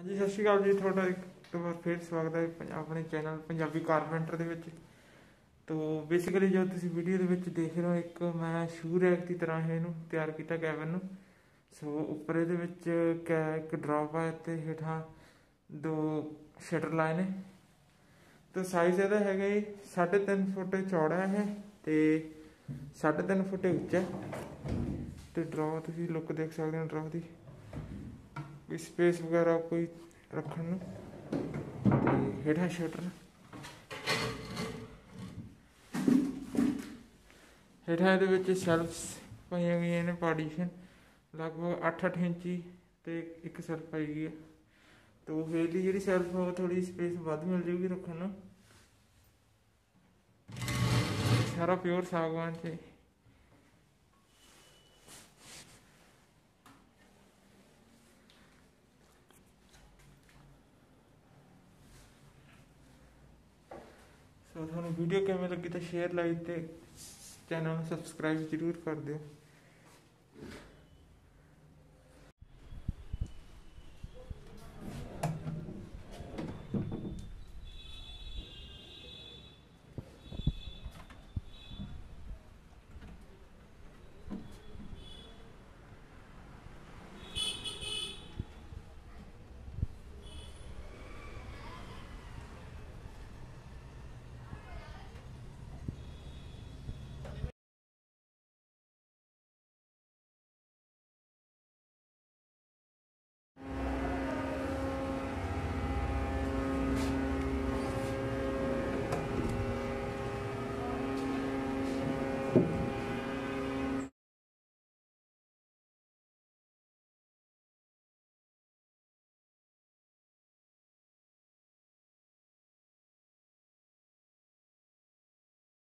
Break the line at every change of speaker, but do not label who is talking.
ਹਾਂਜੀ, ਸਤਿ ਸ਼੍ਰੀ ਅਕਾਲ ਜੀ, ਤੁਹਾਡਾ ਇੱਕ ਵਾਰ ਫਿਰ ਸਵਾਗਤ ਹੈ ਪੰਜ- ਆਪਣੇ ਚੈਨਲ ਪੰਜਾਬੀ ਕਾਰਪੈਂਟਰ ਦੇ ਵਿੱਚ। ਤੋ ਬੇਸਿਕਲੀ ਜੋ ਤੁਸੀਂ ਵੀਡੀਓ ਦੇ ਵਿੱਚ ਦੇਖ ਰਹੇ ਹੋ, ਇੱਕ ਮੈਂ ਸ਼ੂ ਰੈਕ ਦੀ ਤਰ੍ਹਾਂ ਹੈ ਇਹਨੂੰ ਤਿਆਰ ਕੀਤਾ ਕੈਬਨ ਨੂੰ। ਸੋ, ਉੱਪਰ ਇਹਦੇ ਵਿੱਚ ਕੈ, ਇੱਕ ਡ੍ਰੌਪ ਹੈ ਤੇ ਹੇਠਾਂ, ਦੋ ਸ਼ਟਰ ਲਾਏ ਨੇ। ਤੋ ਸਾਈਜ਼ ਇਹਦਾ ਹੈਗਾ ਜੀ 3.5 ਫੁੱਟ ਚੌੜਾ ਹੈ ਤੇ 3.5 ਫੁੱਟ ਉੱਚਾ। ਤੇ ਡਰਾਅ ਤੁਸੀਂ ਲੁੱਕ ਦੇਖ ਸਕਦੇ ਹੋ ਡਰਾਅ ਦੀ। ਕੋਈ ਸਪੇਸ ਵਗੈਰਾ ਕੋਈ ਰੱਖਣ ਨੂੰ? ਤੇ ਹੇਠਾਂ ਸ਼ਟਰ ਹੇਠਾਂ ਇਹਦੇ ਵਿੱਚ ਸ਼ੈਲਫਸ ਪਈਆਂ ਗਈਆਂ ਨੇ ਪਾਰਟੀਸ਼ਨ ਲਗਭਗ 8-8 ਇੰਚੀ ਤੇ ਇੱਕ ਸੈਲਫ ਪਾਈ ਗਈ ਹੈ ਤੋ ਹੇਲੀ ਜਿਹੜੀ ਸੈਲਫ ਉਹ ਥੋੜੀ ਸਪੇਸ ਵੱਧ ਮਿਲ ਜੂਗੀ ਰੱਖਣ ਨੂੰ। ਸਾਰਾ ਪਿਓਰ ਸਾਗਵਾਨ ਚ ਹੈ। ਤੁਹਾਨੂੰ ਵੀਡੀਓ ਕਿਵੇਂ ਲੱਗੀ ਤਾਂ ਸ਼ੇਅਰ ਲਾਈਕ ਤੇ ਚੈਨਲ ਨੂੰ ਸਬਸਕ੍ਰਾਈਬ ਜ਼ਰੂਰ ਕਰ ਦਿਓ